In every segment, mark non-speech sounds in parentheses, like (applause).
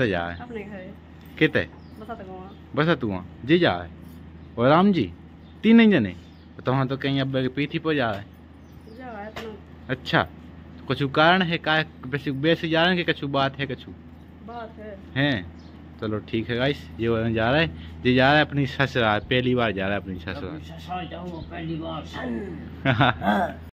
किते जा है? अपने घर। तू वहाँ जी जा है। और राम जी तीन ही जने? तो वहाँ तो कहीं अब पीठी पर जा है। जा है अच्छा तो कुछ कारण है? का बेसी बेसी जा रहे हैं कि कुछ बात है कुछ? बात है। हैं? चलो ठीक है गाइस ये जा रहा है। ये जा रहा है अपनी ससुराल पहली बार जा रहा है अपनी ससुराल। ससुराल जाऊँगा पहली बार। (laughs)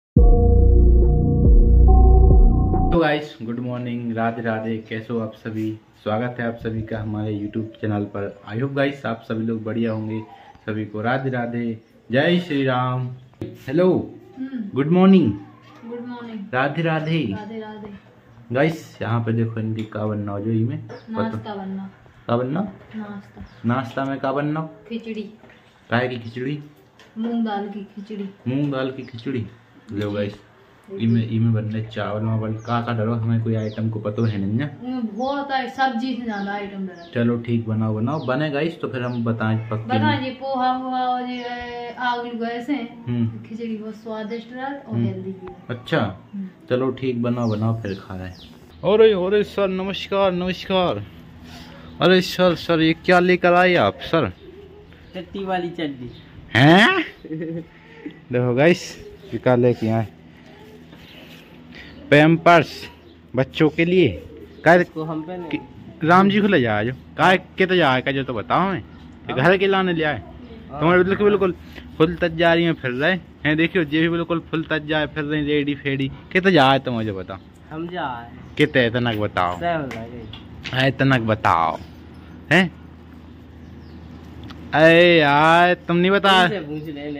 तो guys good morning Radhe Radhe कैसे हो आप सभी? स्वागत है आप सभी का हमारे यूट्यूब चैनल पर। आई होप गाइस आप सभी लोग बढ़िया होंगे सभी को राधे राधे जय Shri Ram. Hello good morning good morning Radhe Radhe. Guys यहाँ पे देखो इनकी का बनना हो जो ही में नाश्ता बनना। का बनना नाश्ता। नाश्ता में का बनना खिचड़ी। काय की खिचड़ी? मूंग दाल की खिचड़ी। मूंग दाल की खिचड़ी। लो गाइस इमे इमे बनने चावल वावल का का डरो हमें कोई आइटम को पतो है नहीं ना। बहुत है सब्ज़ी से ज़्यादा आइटम डरा चलो ठीक बनाओ बनाओ। बने गाइस तो फिर हम बताएँ पक्के में। जी पोहा हुआ और ये आलू वैसे हम्म। खिचड़ी बहुत स्वादिष्ट रहा और हम्म। हेल्दी भी है। अच्छा हम्म। चलो ठीक बनाओ बनाओ फिर खा रहे हैं। अरे अरे सर नमस्कार नमस्कार। अरे सर सर ये क्या लेकर आए आप सर? चट्टी वाली चड्डी। हैं? (laughs) देखो गाइस ये क्या लेके आए? पैम्पर्स बच्चों के लिए। का को हम पे राम जी को ले जाए जो का के तो जाए का जो तो बताओ मैं घर के लाने ले आए। तुम्हारे बिल्कुल बिल्कुल फुल तैयारी में फिर रहे। हैं देखियो ये भी बिल्कुल फुल तैयार फिर रहे रेडी फेडी। के तो जाए तो मुझे बताओ? हम जा कितने तनक बताओ? है तनक बताओ। हैं? अरे यार तुम नहीं बता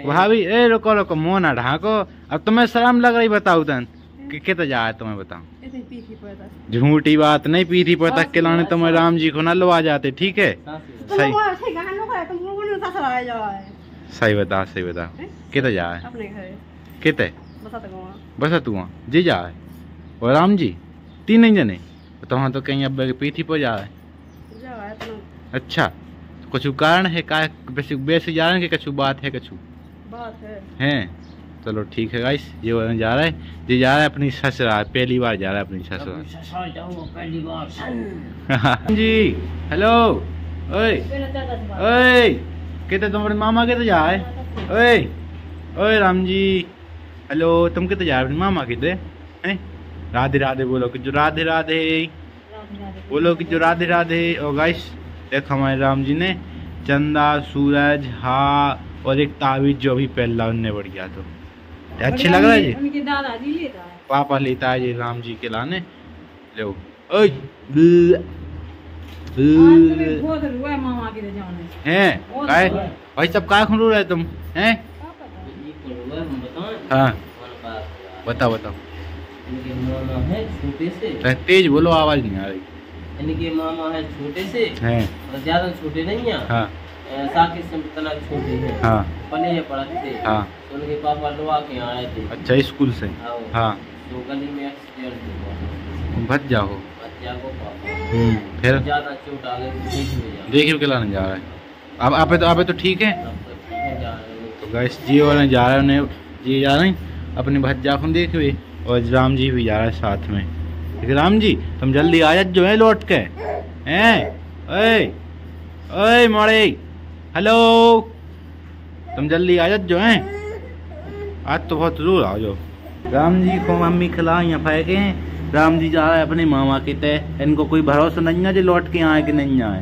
भाभी ए रुको रुको मुँह ना ढाको। अब तुम्हें शर्म लग रही बताओ तन। कि कितने जाए तुम्हें बताओ इतनी पीठी पड़ता झूठी बात नहीं पी थी पता खिलाने तुम्हें राम जी को ना लवा जाते ठीक है? सही। है सही बता सही बता। कितने जाए अपने घर। कितने बसा बस तू वहाँ जी जा है। और राम जी तीन ही जने। तो वहाँ तो कहीं अब पीठी पर जा है। जा है तो अच्छा तो कुछ कारण है का बेसी बेसी जा रहे हैं कि कुछ बात है कुछ? बात है। हैं? चलो ठीक है गाइस ये वो जा रहा है। ये जा रहा है अपनी ससुराल पहली बार जा रहा है अपनी ससुराल पहली बार। जी हेलो ओए ओए कितने तुम्हारे मामा कितने जा रहे? ओए ओए राम जी हेलो तुम कितने जा रहे अपने मामा कितने हैं? राधे राधे बोलो कि जो राधे राधे। बोलो कि जो राधे राधे। और गाइस देखो हमारे राम जी ने चंदा सूरज हा और एक ताबीज जो भी पहला उनने बढ़िया तो। अच्छे लग रहा है जी? उनके दादाजी लेता है। पापा लेता है जी राम जी के लाने। लो रुआ है मामा के जाने हैं? काय? भाई सब काय खुल रहे तुम? हैं? हाँ। बताओ बताओ। इनके मामा है छोटे से तेज बोलो आवाज़ नहीं आ रही। इनके मामा है छोटे से। हैं। और ज़्यादा छोटे नहीं है? हाँ। साकिब से तना छोटे हैं? हाँ। पढ़ते हाँ। तो उनके पापा लोहा के आए थे। अच्छा स्कूल से? हाँ। हाँ। तो गली में एक्सीडेंट हुआ। भज जाओ हम्म फिर? ज़्यादा चोट आ गई देख जा देखिए के लाने जा रहा है। अब आप तो आप तो ठीक है? तो है, जा तो गैस जी वाले जा रहे हैं उन्हें जी जा रहे हैं अपने भज्जा को देख हुए। और राम जी भी जा रहा है साथ में। राम जी तुम जल्दी आ जा जो है लौट के। हैं? ओए ओए मोड़े हेलो तुम जल्दी आ जाओ है? आज तो बहुत ज़रूर आ जाओ। राम जी को मम्मी खिलाए फेंके हैं राम जी जा रहा है अपने मामा के तय इनको कोई भरोसा नहीं है जो लौट के आए कि नहीं आए।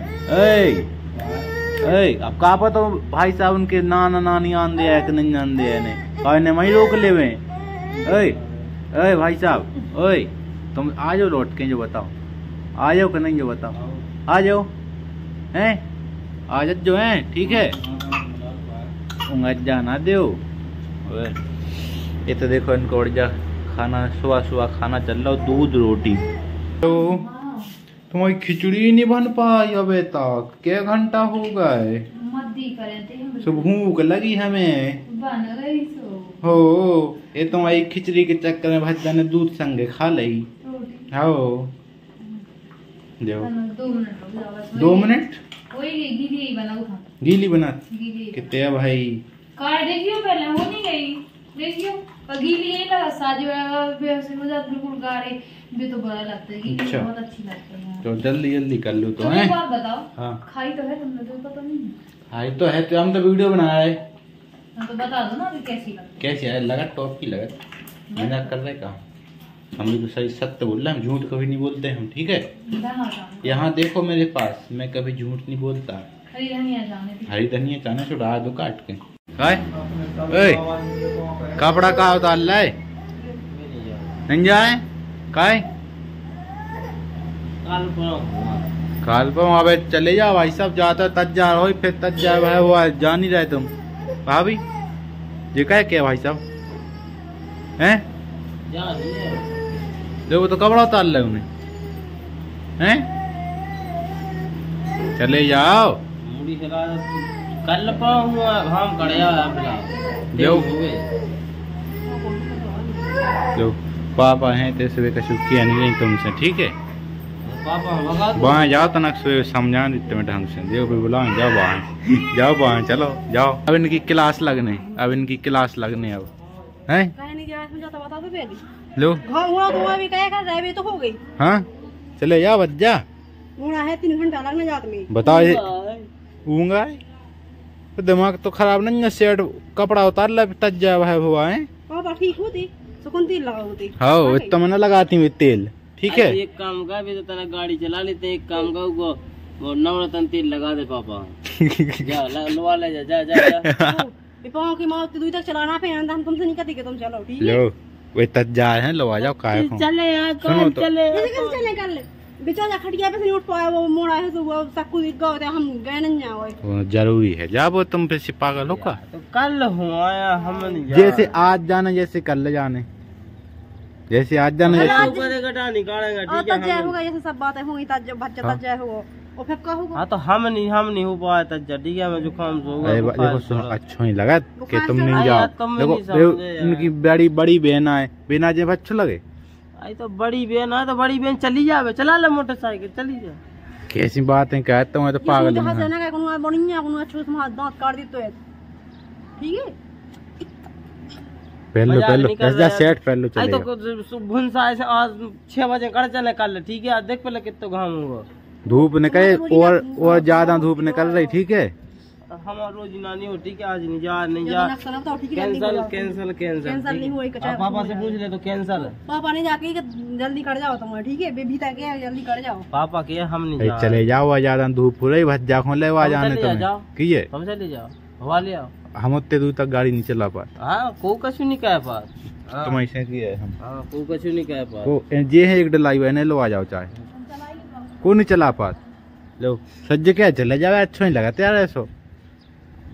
ए अब का पता हो भाई साहब उनके नाना नानी आंदे है कि नहीं आंदे है ने कहे वही रोक ले वे ए ए भाई साहब ओए तुम आ जाओ लौट के जो बताओ। आ जाओ कि नहीं जो बताओ? आ जाओ। हैं? आ जा है ठीक है? उंगज जाना दो ये तो देखो इनको उड़ जा खाना सुबह सुबह खाना चल रहा हो दूध रोटी। तो तुम्हारी खिचड़ी नहीं बन पाई अबे तक। क्या घंटा हो गए? सब भूख लगी हमें। बन रही हो ये तुम्हारी खिचड़ी के चक्कर में भज्जा ने दूध संगे खा ली। रोटी। हो। जो दो मिनट? वही गीली बना उठा। गीली बना। कितने भाई। कार देखियो पहले हो नहीं गई। देखियो। पर गीली यही लगा साजी वैसे हो जाता बिल्कुल गाढ़े। भी तो बुरा लगता है गीली अच्छा। बहुत अच्छी लगती है। तो जल्दी जल्दी कर लो तो हैं? बात बताओ हाँ। खाई तो है तुमने तो पता नहीं हाई तो है तो हम तो वीडियो बना रहे हाँ, तो बता दो ना कैसी लगती कैसे है? लगा टॉप की लगा मज़ाक कर रहे कहा? हम भी तो सही सत्य बोल रहे हैं हम झूठ कभी नहीं बोलते हम ठीक है? यहाँ देखो मेरे पास मैं कभी झूठ नहीं बोलता। हरी धनिया जाने दी हरी छुड़ा दो काट के। काय? कपड़ा का उतार लाए? नहीं जाए? काय? काल पर काल पर वहाँ पे चले जाओ भाई साहब जाता तज जा रहो फिर तज जा भाई वो जा नहीं रहे तुम। भाभी ये क्या क्या भाई साहब? हैं? है। देखो तो कपड़ा उतार ले उन्हें। हैं? चले जाओ। मुड़ी कल हुआ हम कड़या। पापा हैं तो सुबह का किया नहीं रही तुमसे ठीक है? पापा वहाँ जाओ तो ना सुबह समझा देते मैं ढंग से। देखो भी बुलाओ जाओ वहाँ जाओ वहाँ चलो जाओ। अब इनकी क्लास लगने अब इनकी क्लास लगने अब। हैं? लो। घर हुआ तो हुआ भी कहे कर रहे भी तो हो गई। हाँ? चले जाओ बच्चा मुड़ा है तीन घंटा लगने जात में बताओ ये। ऊँगा तो दिमाग तो खराब नहीं है सेट कपड़ा उतार ले तज जाए भाई हुआ है? पापा ठीक होती सुकून तेल लगा होती। हाँ इतना मैं लगाती हूँ तेल। ठीक है? एक काम का भी तो तेरा गाड़ी चला लेते एक काम का वो नवरत्न तेल लगा दे पापा। (laughs) जा लवा ले जा जा जा, जा। (laughs) पाँव की मौत दूर तक चलाना पे हम तुमसे नहीं कहते कि तुम चलो ठीक है? लो। वे तज जा हैं लो आ जाओ काय को चले यार कौन तो। चले कैसे चलने कर ले। बेचारा खटिया पे से उठ पाया वो मोड़ा है तो वो सक्कू दिख गए हम गए नहीं वो ज़रूरी है। जा वो तुम पे से पागल हो का? तो कल हुआ आया हम नहीं जैसे आज जाना जैसे कल जाने। जैसे आज जाना जैसे ऊपर एक घटा निकालेंगे ठीक है तब जय होगा जैसे सब बातें होंगी तब जब बच्चा हाँ। तब जय होगा। और फिर हाँ तो हम नहीं हम नहीं हो पाया था ठीक है मैं जुकाम से होगा अरे देखो सुनो अच्छा ही लगा कि तुम नहीं जाओ। देखो समझे देखो। उनकी बड़ी बड़ी बहन आए बिना जे अच्छो लगे। आई तो बड़ी बहन है तो बड़ी बहन चली जावे चला ले मोटरसाइकिल चली जा कैसी बातें कहता हूँ मैं तो पागल जहाँ से हूँ। ना का कोनो बढ़िया कोनो अच्छो तुम्हारा दांत काट दी तो है ठीक है? पहलो पहलो रहा यार। सेट पहलो आई तो भुनसा ऐसे आज छह बजे कर चले कल ठीक है? आज देख पहले कितना घाम हुआ। धूप निकले और और ज़्यादा धूप निकल रही ठीक है? हमारा रोज नानी हो ठीक है आज नहीं जा नहीं जा। है कैंसल कैंसल कैंसल कैंसल नहीं हुआ, पापा से पूछ ले तो कैंसल। पापा ने जाके जल्दी कर जाओ तुम ठीक है? बेबी तक है जल्दी कर जाओ। पापा के हम नहीं जा चले जाओ ज़्यादा धूप हो रही ले आ हम जाने तुम्हें। की है हम चले जाओ हवा ले आओ। हम उतने दूर तक गाड़ी नहीं चला पाते। हाँ को कछु नहीं कह हाँ तुम ऐसे की है। हम हाँ, को कछु नहीं कह पात। वो ये है एक डलाई हुआ लो आ जाओ चाहे को नहीं चला पास लो सज्ज क्या चले जावे अच्छा नहीं लगा। यार ऐसो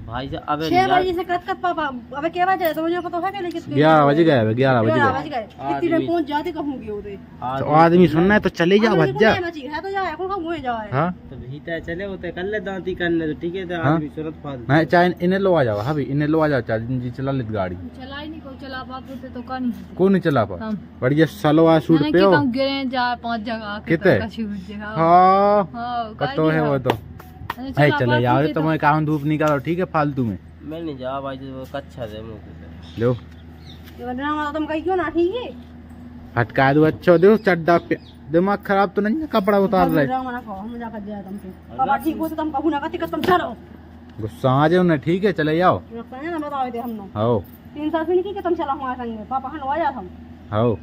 भाई साहब अबे छह बजे से कट कर पापा अबे क्या बजे तो मुझे पता है कि लेकिन ग्यारह बज गए ग्यारह बज गए। गए। इतनी देर पहुँच जाते कहूँगी उधर। तो आदमी सुनना है तो चले जाओ भज्जा। है तो जाए कौन का मुँह जाए हाँ। तो भीतर चले होते कर ले दांती करने तो ठीक है तो हाँ? आदमी सूरत फाल नहीं चाहे इन्हें लो आ जाओ हाँ इन्हें लो आ जाओ चाहे जी चला लेत गाड़ी। चला ही नहीं को चला पाते तो का नहीं। को नहीं चला पा बढ़िया सलवार सूट पे हो गिरे जा पाँच जगह कितने? तो हाँ। हाँ कतो है वो तो। है चला जाओ थे तो मैं काम धूप निकालो ठीक है फालतू में। मैं नहीं जा भाई जो कच्चा दे मुँह पे। लो। तुम कही क्यों ना ठीक है फटका दो अच्छा दो चड्डा पे। दिमाग खराब तो नहीं कपड़ा उतार रहे। हो तो गुस्सा आ जाओ ना ठीक है चले जाओ। है तीन साल से नहीं कि तुम चला हमारे संग में? पापा हन आ जाता हम। आओ।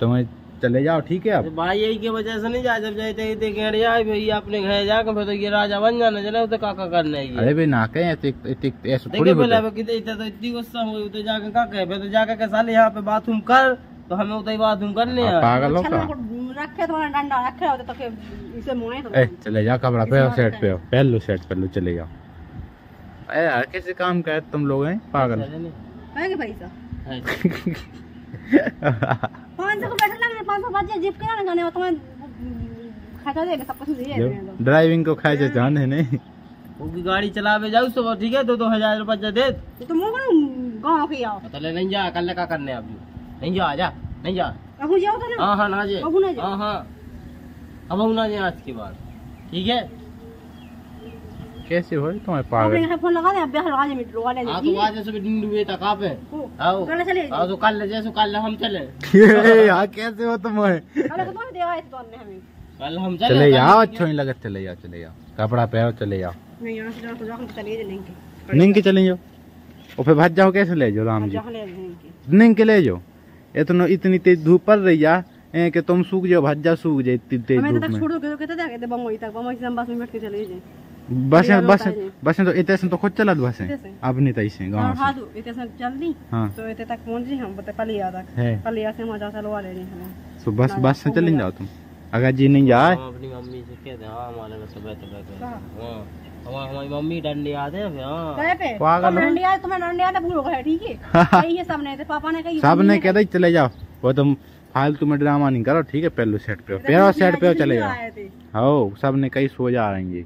तुम्हें चले जाओ ठीक है अब? भाई यही की वजह से नहीं जा जब जाते जाए भाई अपने घर जाकर फिर तो ये राजा बन जाना चले तो काका करने अरे भाई ना कहें ऐसे थोड़ी पहले तो इतनी गुस्सा हुई उधर जाकर का कहे फिर तो जाकर के साले यहाँ पे बाथरूम कर तो हमें उधर बाथरूम कर आप पागल हो छल्ला का? रखे तुम्हारा डंडा रखे होते तो के इसे मुँह तो ए चले जाओ कपड़ा पे सेट पे हो। लो सेट लो चले जाओ। अरे यार कैसे काम कर तुम लोग हैं? पागल। है कि पैसा। (laughs) पाँच सौ को बैठा लगे पाँच सौ बजे जिप के ना जाने तुम्हें खर्चा देगा सब कुछ दिए दो। ड्राइविंग को खाए जाने नहीं वो की गाड़ी चलावे जाऊ सुबह ठीक है दो दो हज़ार रुपया दे तो मुँह गाँव के आओ पता नहीं जा कल का करने आप नहीं जा जा नहीं जा कहूँ जाओ तो ना हाँ हाँ ना जे जाओ हाँ हाँ अब ना जे आज के बाद ठीक है कैसे हो? तुम्हारे अपने पागल। यहाँ फ़ोन लगा दे अब लगा दे मिट लगा ले हाँ तो आज जैसे दिन हुए तक आप है। आओ। कल चले। आओ तो कल जैसे कल हम चले। (laughs) यार कैसे हो तुम? कल को तो देगा इस तो ने हमें। कल हम चले। चले जाओ अच्छा नहीं लगा चले जाओ चले जाओ। कपड़ा पहनो चले जाओ। नहीं यहाँ से तो हम चले जाए नहीं निंग के चले जाओ। और फिर भाज जाओ कैसे ले जाओ राम जी? निंग के ले जाओ। इतना इतनी तेज धूप पड़ रही है ए, कि तुम सूख जाओ भाज सूख जाए इतनी तेज तो धूप तक में। छोड़ दो कहते थे कहते बम्बई तक बम्बई से हम बस में बैठ के चले जाए। बस बस होता तो इतने से तो खुद चला बस इतने से? अब नहीं तैसे और गाँव हाँ से तो इतने से जल्दी. हाँ. तो इतने तक पहुँच जी हम बता कल तक. है. कल से मज़ा चलवा ले रहे हैं. तो बस बस से ना, जाओ तुम. अगर जी नहीं जाए हम अपनी मम्मी से कहते हैं हाँ हमारे में तबियत कहाँ? हाँ। हमारी मम्मी डंडी आते हैं फिर हाँ। पे? पागल हो। डंडिया तुम्हें डंडिया तो भूल गए ठीक है? सही है। सबने तो पापा ने कही सबने कह रही चले जाओ। वो तुम फालतू में ड्रामा नहीं करो ठीक है पहलू सेट पे हो। पहलो सेट पे हो चले जाओ। हो सबने कहीं सो जा रही है।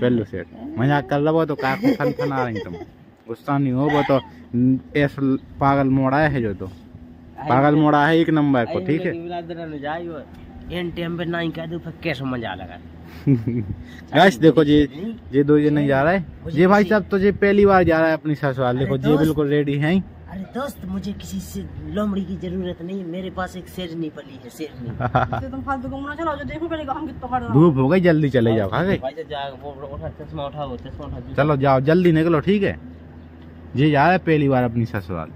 पहलू सेट मज़ाक कर रहा तो का फन फन आ रही तुम। गुस्सा नहीं हो वो तो ऐसा पागल मोड़ा है जो तो। पागल मोड़ा है एक नंबर को ठीक है? एन टाइम पे नहीं कह दो फिर कैसे मज़ा लगा गाइस (laughs) देखो जी ये दो ये नहीं जा रहा है। ये भाई साहब तो ये पहली बार जा रहा है अपनी ससुराल। देखो जी बिल्कुल रेडी है। अरे दोस्त मुझे किसी से लोमड़ी की ज़रूरत नहीं मेरे पास एक शेरनी पली है शेरनी। (laughs) तुम फालतू घूमना चलो जो देखो पहले हम कितना खड़ा धूप हो गई जल्दी चले जाओ खा गए। भाई जा जा वो उठा चश्मा उठाओ चश्मा उठा चलो जाओ जल्दी निकलो ठीक है? जी जा रहा है पहली बार अपनी ससुराल।